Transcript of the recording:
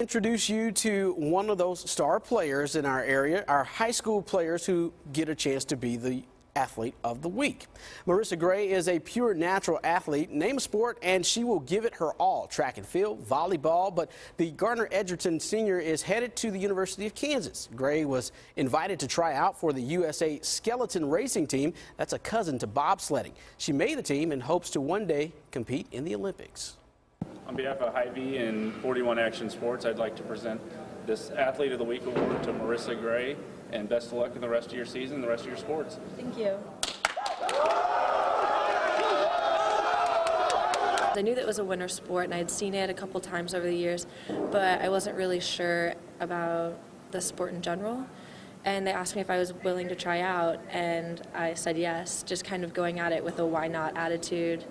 Introduce you to one of those star players in our area, our high school players who get a chance to be the athlete of the week. Marissa Gray is a pure natural athlete. Name a sport and she will give it her all. Track and field, volleyball, but the Gardner Edgerton senior is headed to the University of Kansas. Gray was invited to try out for the USA skeleton racing team. That's a cousin to bobsledding. She made the team and hopes to one day compete in the Olympics. On behalf of Hy-Vee and 41 Action Sports, I'd like to present this Athlete of the Week award to Marissa Gray, and best of luck in the rest of your season and the rest of your sports. Thank you. I knew that it was a winter sport and I had seen it a couple times over the years, but I wasn't really sure about the sport in general. And they asked me if I was willing to try out, and I said yes, just kind of going at it with a why not attitude